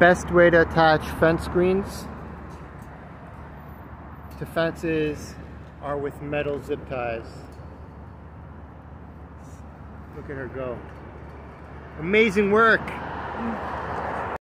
best way to attach fence screens to fences are with metal zip ties. Look at her go. Amazing work.